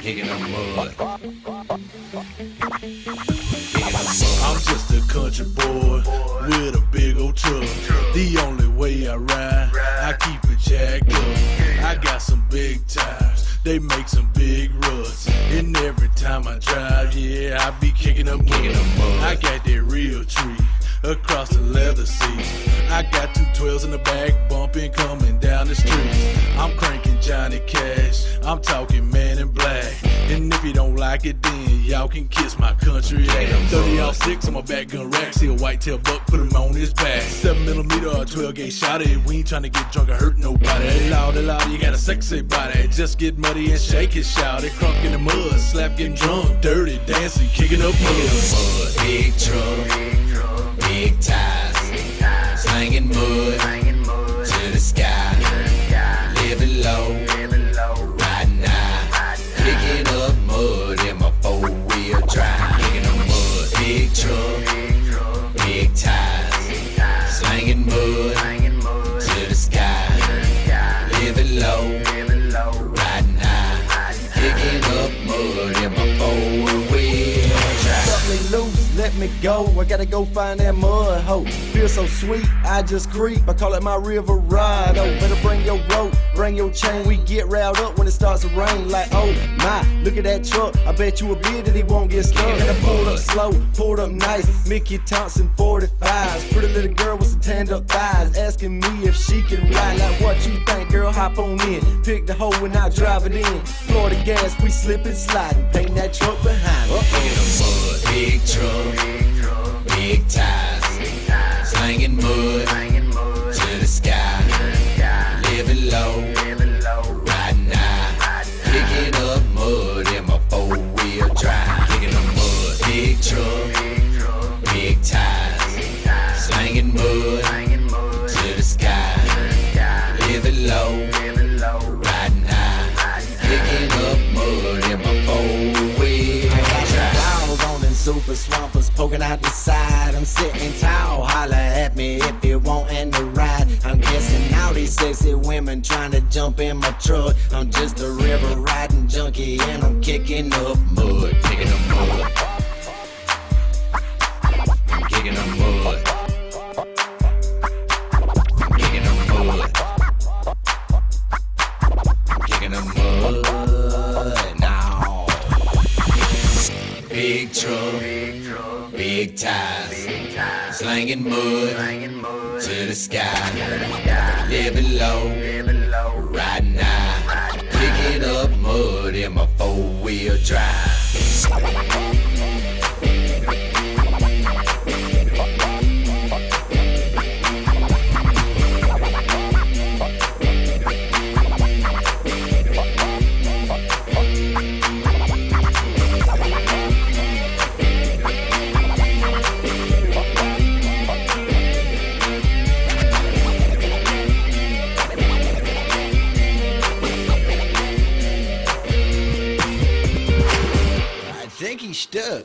Kicking the mud. I'm just a country boy with a big old truck. The only way I ride, I keep it jacked up. I got some big tires, they make some big ruts. And every time I drive, yeah, I be kicking up mud. mud. I got that Realtree across the leather seats. I got two twelves in the back, bumping coming down the street. I'm cranking Johnny Cash, I'm talking man in black. And if you don't like it, then y'all can kiss my country ass. 30 mud. out six on my back gun rack, see a whitetail buck, put him on his back. Seven millimeter or 12 gauge shot it. We ain't trying to get drunk or hurt nobody. Loud, loud, you got a sexy body. Just get muddy and shake it, shout it. Crunk in the mud, slap getting drunk, dirty, dancing, kicking up mud. Mud. Big truck. Big tires. Slanging mud to the sky. Living low. Riding high. Picking up mud in my four wheel drive. Mud. Big truck. Big tires. Let me go. I gotta go find that mud hoe. Feel so sweet, I just creep. I call it my river ride. Oh, better bring your rope, bring your chain. We get riled up when it starts to rain. Like, oh my, look at that truck. I bet you a bit that he won't get stuck. And I pulled up slow, pulled up nice. Mickey Thompson 45s. Pretty little girl with some tanned up thighs. Asking me if she can ride. Like, what you think, girl? Hop on in. Pick the hoe and I drive it in. Florida gas, we slip and sliding. Paint that truck behind mud in my wheel drive. Balls on them super swampers poking out the side. I'm sitting tall, holla at me if you wantin' to ride. I'm guessing now these sexy women trying to jump in my truck. I'm just a river riding junkie and I'm kicking up mud, kicking the mud. I'm kicking the mud. Kicking the mud. Big truck, big tires, slanging mud to the sky, living low, riding high, picking up mud in my four wheel drive. Stuck.